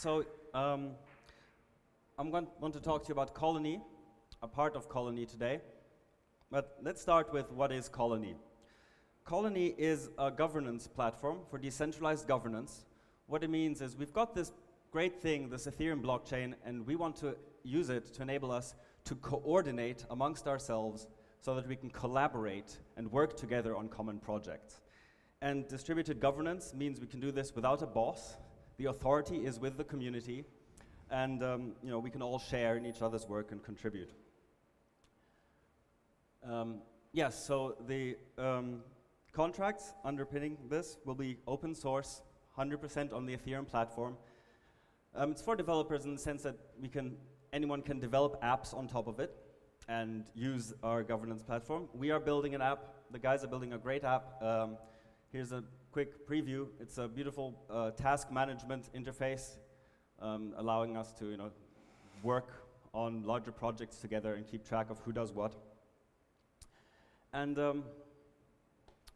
so um, I'm going want to talk to you about Colony, a part of Colony today. But let's start with what is Colony. Colony is a governance platform for decentralized governance. What it means is we've got this great thing, this Ethereum blockchain, and we want to use it to enable us to coordinate amongst ourselves so that we can collaborate and work together on common projects. And distributed governance means we can do this without a boss. The authority is with the community, and um, you know, we can all share in each other's work and contribute. Um, yes, so the um, contracts underpinning this will be open source, 100% on the Ethereum platform. Um, it's for developers in the sense that we can, anyone can develop apps on top of it and use our governance platform. We are building an app. The guys are building a great app. Um, here's a quick preview. It's a beautiful uh, task management interface, um, allowing us to you know, work on larger projects together and keep track of who does what. And um,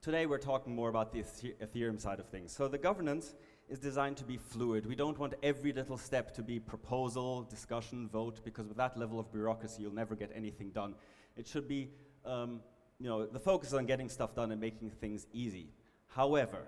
today we're talking more about the Ethereum side of things. So the governance is designed to be fluid. We don't want every little step to be proposal, discussion, vote, because with that level of bureaucracy, you'll never get anything done. It should be, um, you know, the focus on getting stuff done and making things easy. However,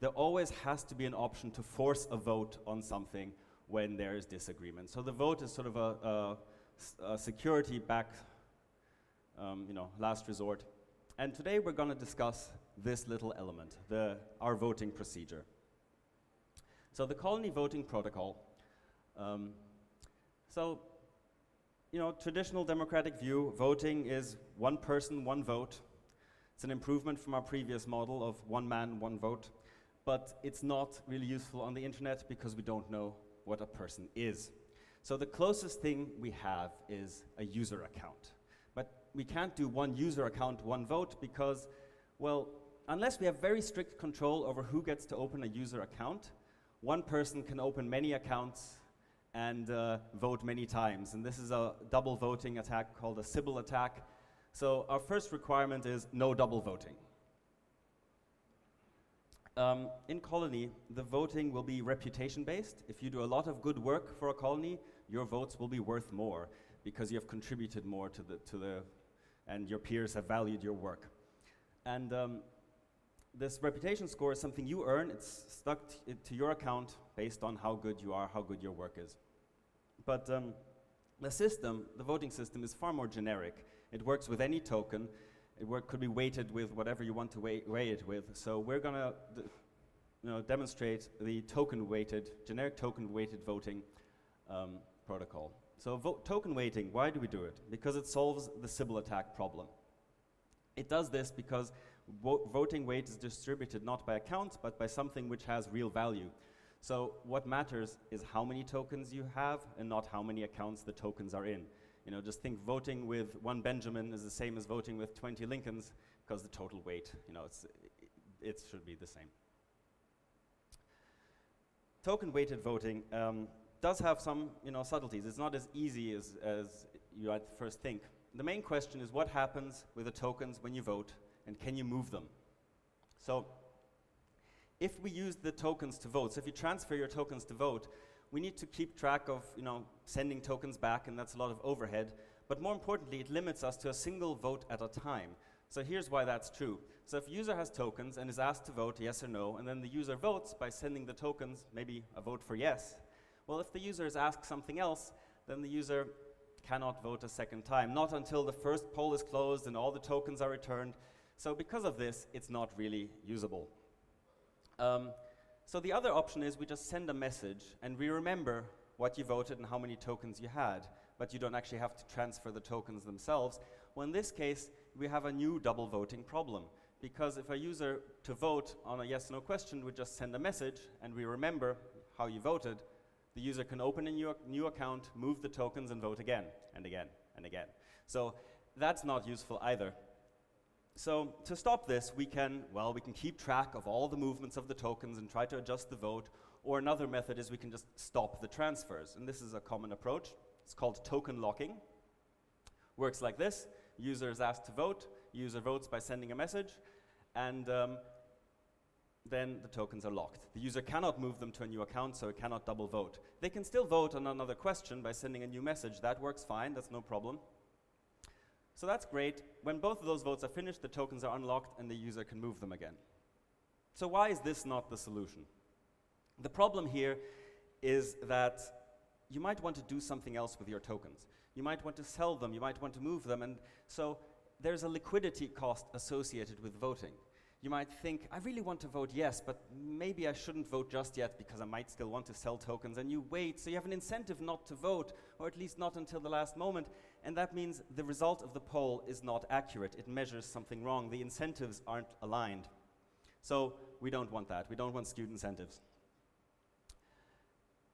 there always has to be an option to force a vote on something when there is disagreement. So the vote is sort of a, a, a security back, um, you know, last resort. And today we're going to discuss this little element, the, our voting procedure. So the colony voting protocol. Um, so, you know, traditional democratic view, voting is one person, one vote. It's an improvement from our previous model of one man, one vote. But it's not really useful on the internet because we don't know what a person is. So the closest thing we have is a user account. But we can't do one user account, one vote because, well, unless we have very strict control over who gets to open a user account, one person can open many accounts and uh, vote many times. And this is a double voting attack called a Sybil attack. So our first requirement is no double voting. Um, in Colony, the voting will be reputation-based. If you do a lot of good work for a colony, your votes will be worth more because you have contributed more to the, to the and your peers have valued your work. And um, this reputation score is something you earn. It's stuck to your account based on how good you are, how good your work is. But um, the system, the voting system, is far more generic. It works with any token. It work, could be weighted with whatever you want to weigh, weigh it with. So we're going to you know, demonstrate the token-weighted, generic token-weighted voting um, protocol. So token weighting, why do we do it? Because it solves the Sybil attack problem. It does this because voting weight is distributed not by account, but by something which has real value. So what matters is how many tokens you have and not how many accounts the tokens are in. You know, just think voting with one Benjamin is the same as voting with 20 Lincolns because the total weight, you know, it's, it, should be the same. Token weighted voting um, does have some, you know, subtleties. It's not as easy as, as you at first think. The main question is what happens with the tokens when you vote and can you move them? So if we use the tokens to vote, so if you transfer your tokens to vote, we need to keep track of you know, sending tokens back, and that's a lot of overhead. But more importantly, it limits us to a single vote at a time. So here's why that's true. So if a user has tokens and is asked to vote yes or no, and then the user votes by sending the tokens, maybe a vote for yes, well, if the user is asked something else, then the user cannot vote a second time, not until the first poll is closed and all the tokens are returned, so because of this, it's not really usable. Um, so the other option is we just send a message and we remember what you voted and how many tokens you had, but you don't actually have to transfer the tokens themselves. Well, in this case, we have a new double voting problem because if a user to vote on a yes no question would just send a message and we remember how you voted, the user can open a new, new account, move the tokens and vote again and again and again. So that's not useful either. So to stop this, we can, well, we can keep track of all the movements of the tokens and try to adjust the vote, or another method is we can just stop the transfers. And this is a common approach. It's called token locking. Works like this. User is asked to vote. User votes by sending a message. And um, then the tokens are locked. The user cannot move them to a new account, so it cannot double vote. They can still vote on another question by sending a new message. That works fine, that's no problem. So that's great. When both of those votes are finished, the tokens are unlocked and the user can move them again. So why is this not the solution? The problem here is that you might want to do something else with your tokens. You might want to sell them, you might want to move them, and so there's a liquidity cost associated with voting. You might think, I really want to vote yes, but maybe I shouldn't vote just yet because I might still want to sell tokens, and you wait, so you have an incentive not to vote, or at least not until the last moment, and that means the result of the poll is not accurate. It measures something wrong. The incentives aren't aligned. So we don't want that. We don't want skewed incentives.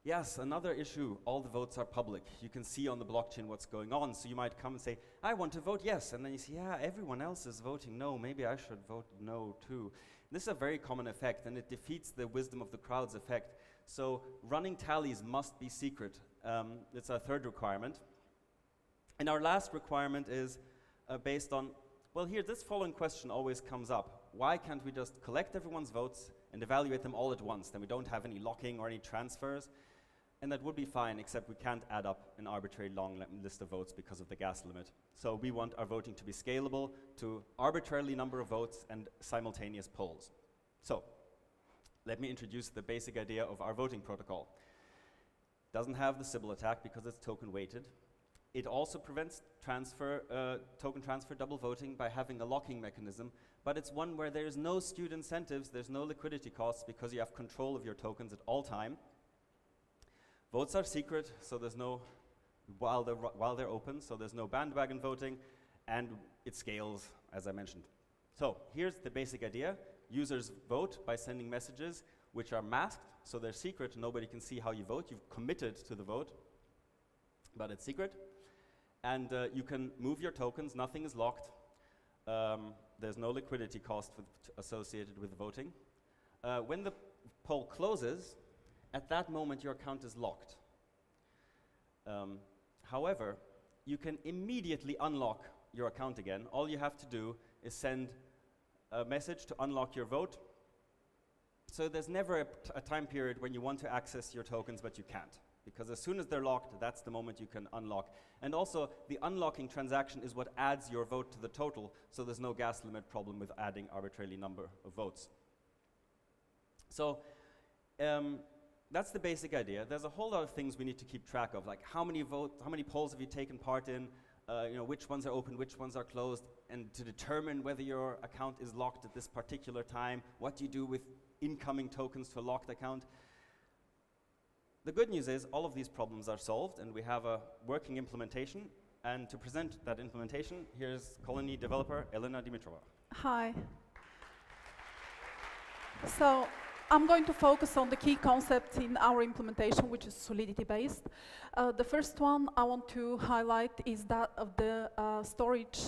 Yes, another issue, all the votes are public. You can see on the blockchain what's going on. So you might come and say, I want to vote yes. And then you see, yeah, everyone else is voting no. Maybe I should vote no too. This is a very common effect, and it defeats the wisdom of the crowds effect. So running tallies must be secret. Um, it's our third requirement. And our last requirement is uh, based on, well, here, this following question always comes up. Why can't we just collect everyone's votes and evaluate them all at once? Then we don't have any locking or any transfers. And that would be fine, except we can't add up an arbitrary long list of votes because of the gas limit. So we want our voting to be scalable to arbitrarily number of votes and simultaneous polls. So let me introduce the basic idea of our voting protocol. Doesn't have the Sybil attack because it's token weighted. It also prevents transfer, uh, token transfer double voting by having a locking mechanism, but it's one where there's no skewed incentives, there's no liquidity costs because you have control of your tokens at all time. Votes are secret, so there's no, while they're, while they're open, so there's no bandwagon voting, and it scales, as I mentioned. So here's the basic idea. Users vote by sending messages which are masked, so they're secret, nobody can see how you vote. You've committed to the vote, but it's secret and uh, you can move your tokens, nothing is locked. Um, there's no liquidity cost associated with voting. Uh, when the poll closes, at that moment your account is locked. Um, however, you can immediately unlock your account again. All you have to do is send a message to unlock your vote. So there's never a time period when you want to access your tokens but you can't because as soon as they're locked, that's the moment you can unlock. And also, the unlocking transaction is what adds your vote to the total, so there's no gas limit problem with adding arbitrarily number of votes. So um, that's the basic idea. There's a whole lot of things we need to keep track of, like how many vote, how many polls have you taken part in, uh, you know, which ones are open, which ones are closed, and to determine whether your account is locked at this particular time, what do you do with incoming tokens to a locked account. The good news is all of these problems are solved and we have a working implementation. And to present that implementation, here's Colony developer Elena Dimitrova. Hi. So I'm going to focus on the key concepts in our implementation, which is solidity-based. Uh, the first one I want to highlight is that of the uh, storage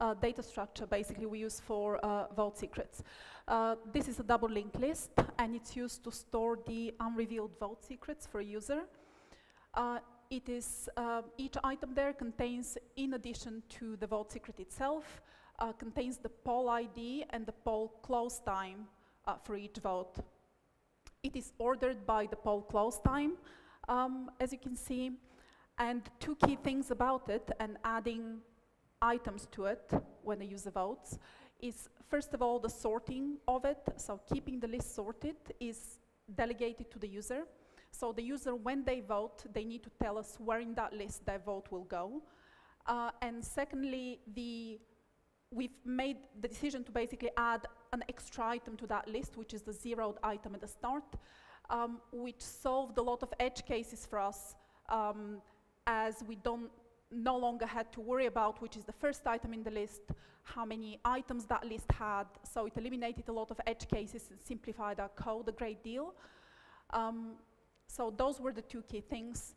uh, data structure basically we use for uh, vote secrets. Uh, this is a double linked list and it's used to store the unrevealed vote secrets for a user. Uh, it is, each item there contains, in addition to the vote secret itself, contains the poll ID and the poll close time for each vote. It is ordered by the poll close time, um, as you can see, and two key things about it and adding items to it when the user votes is first of all the sorting of it. So keeping the list sorted is delegated to the user. So the user, when they vote, they need to tell us where in that list their vote will go. Uh, and secondly, the we've made the decision to basically add an extra item to that list, which is the zeroed item at the start, um, which solved a lot of edge cases for us um, as we don't no longer had to worry about which is the first item in the list, how many items that list had. So it eliminated a lot of edge cases and simplified our code a great deal. Um, so those were the two key things.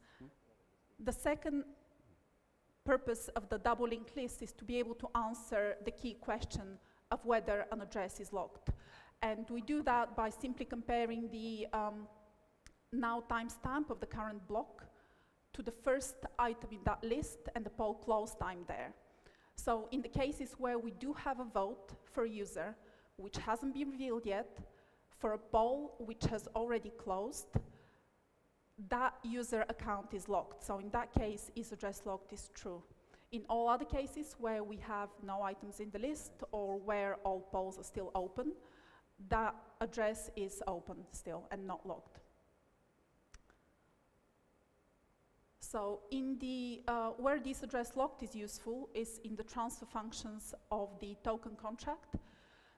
The second purpose of the double linked list is to be able to answer the key question of whether an address is locked. And we do that by simply comparing the um, now timestamp of the current block to the first item in that list and the poll close time there. So in the cases where we do have a vote for a user, which hasn't been revealed yet, For a poll which has already closed, that user account is locked. So in that case, is address locked is true. In all other cases where we have no items in the list or where all polls are still open, that address is open still and not locked. So in the, uh, where this address locked is useful is in the transfer functions of the token contract.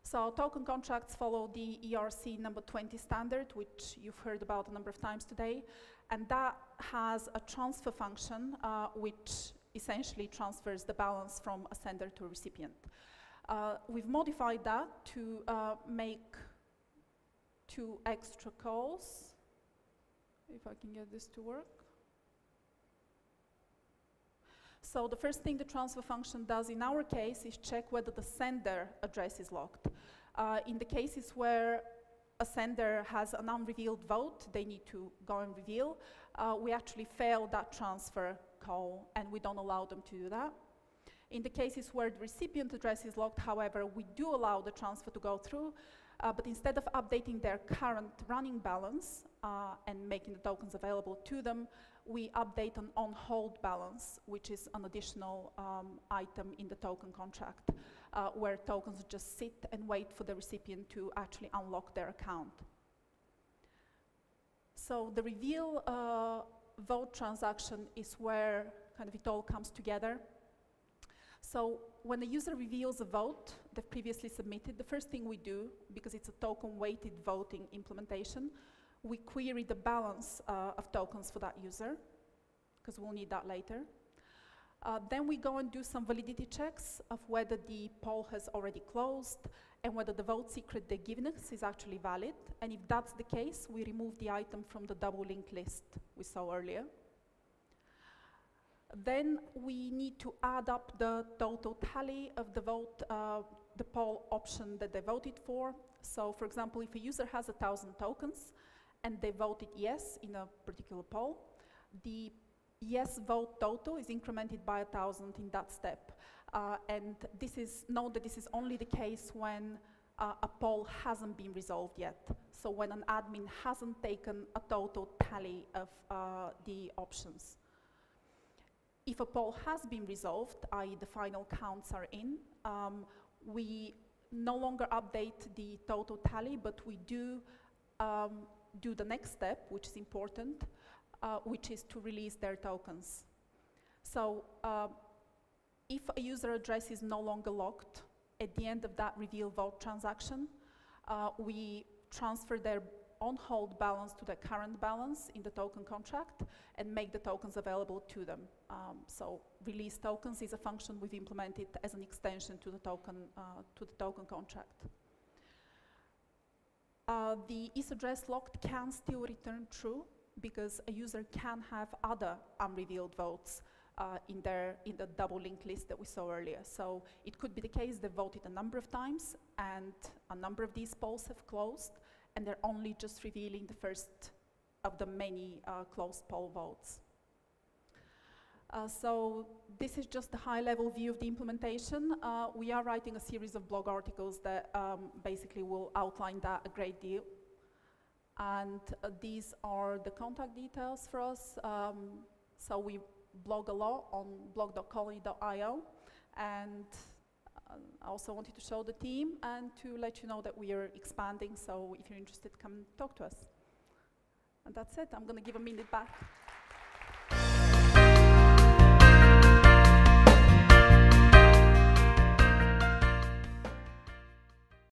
So token contracts follow the ERC number 20 standard, which you've heard about a number of times today, and that has a transfer function uh, which essentially transfers the balance from a sender to a recipient. Uh, we've modified that to uh, make two extra calls, if I can get this to work. So the first thing the transfer function does in our case is check whether the sender address is locked. Uh, in the cases where a sender has an unrevealed vote, they need to go and reveal, uh, we actually fail that transfer call and we don't allow them to do that. In the cases where the recipient address is locked, however, we do allow the transfer to go through, uh, but instead of updating their current running balance uh, and making the tokens available to them, we update an on-hold balance, which is an additional um, item in the token contract, uh, where tokens just sit and wait for the recipient to actually unlock their account. So the reveal uh, vote transaction is where kind of it all comes together. So when a user reveals a vote they've previously submitted, the first thing we do, because it's a token-weighted voting implementation, we query the balance uh, of tokens for that user, because we'll need that later. Uh, then we go and do some validity checks of whether the poll has already closed and whether the vote secret they're giving us is actually valid. And if that's the case, we remove the item from the double linked list we saw earlier. Then we need to add up the total tally of the vote, uh, the poll option that they voted for. So for example, if a user has a thousand tokens and they voted yes in a particular poll, the yes vote total is incremented by a thousand in that step. Uh, and this is, note that this is only the case when uh, a poll hasn't been resolved yet. So when an admin hasn't taken a total tally of uh, the options. If a poll has been resolved, i.e. the final counts are in, um, we no longer update the total tally, but we do um, do the next step, which is important, uh, which is to release their tokens. So uh, if a user address is no longer locked, at the end of that reveal vote transaction, uh, we transfer their on-hold balance to the current balance in the token contract and make the tokens available to them. Um, so release tokens is a function we've implemented as an extension to the token, uh, to the token contract. Uh, the is address locked can still return true because a user can have other unrevealed votes uh, in, their, in the double linked list that we saw earlier. So it could be the case they voted a number of times and a number of these polls have closed and they're only just revealing the first of the many uh, closed poll votes. Uh, so this is just a high-level view of the implementation. Uh, we are writing a series of blog articles that um, basically will outline that a great deal. And uh, these are the contact details for us. Um, so we blog a lot on blog.colony.io. And uh, I also wanted to show the team and to let you know that we are expanding. So if you're interested, come talk to us. And that's it. I'm going to give a minute back.